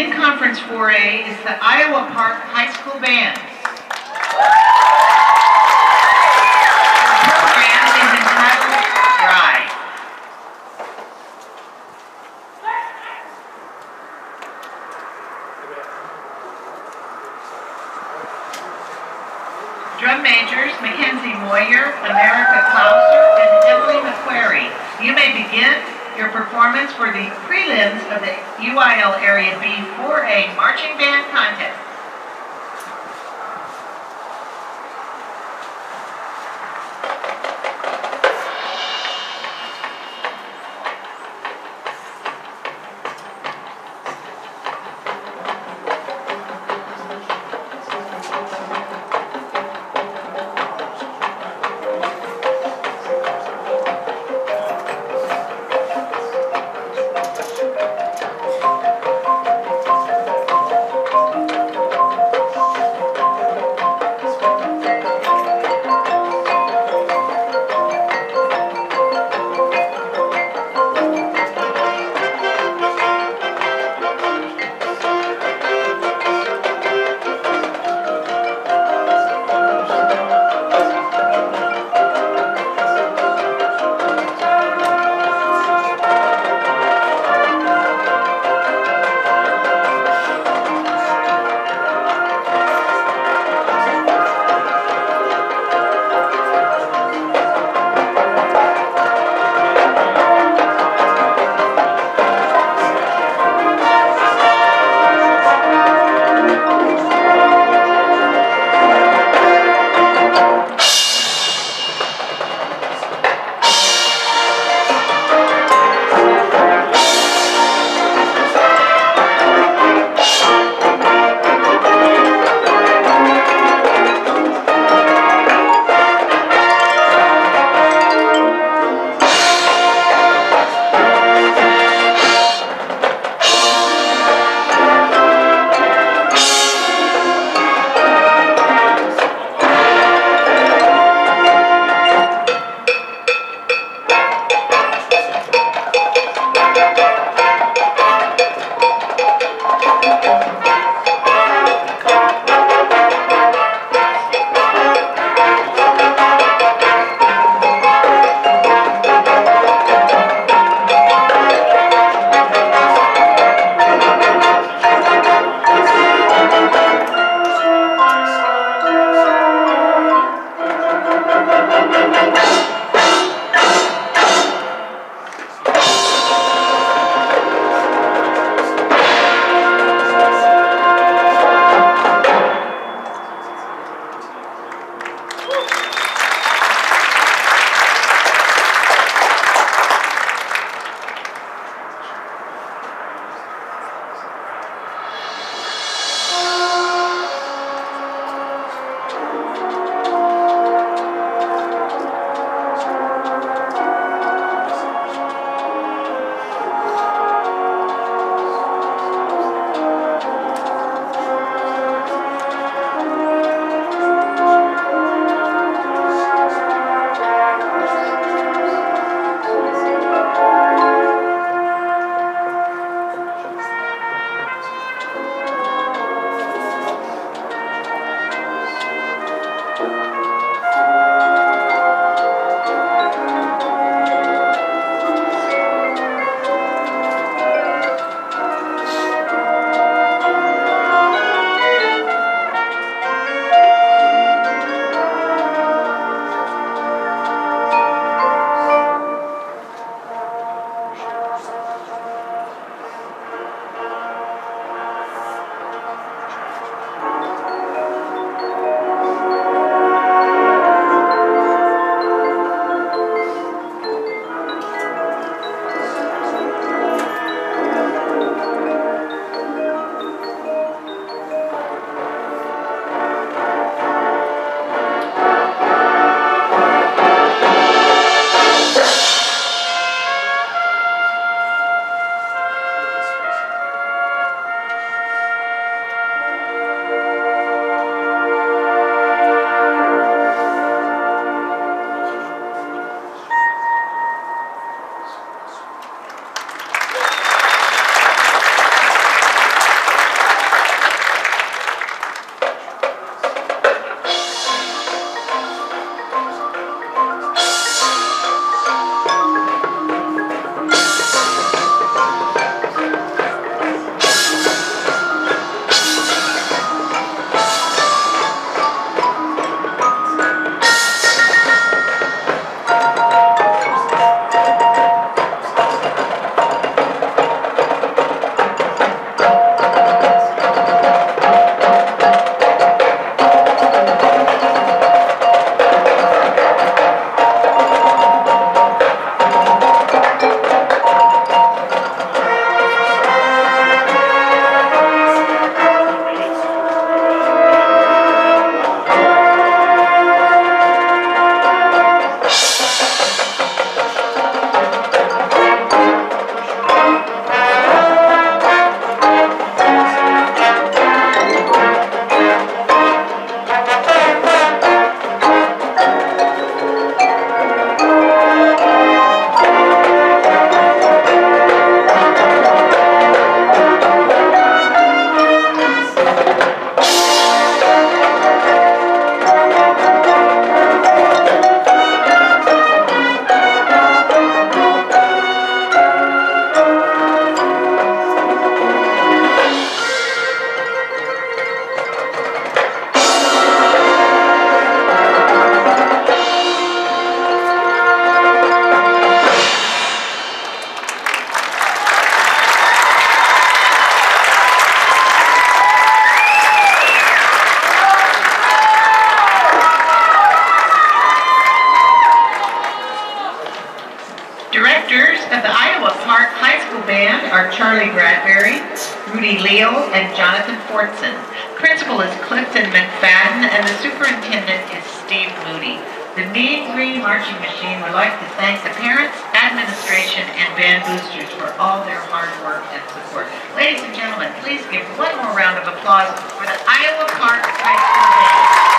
in-conference 4A is the Iowa Park High School Band. The program is entitled Ride. Drum majors Mackenzie Moyer, America Klauser, and Emily McQuarrie. You may begin your performance for the prelims of the UIL Area B 4A Marching Band Contest. Charlie Bradbury, Rudy Leo, and Jonathan Fortson. Principal is Clifton McFadden, and the superintendent is Steve Moody. The Mean Green Marching Machine would like to thank the parents, administration, and band boosters for all their hard work and support. Ladies and gentlemen, please give one more round of applause for the Iowa Park High School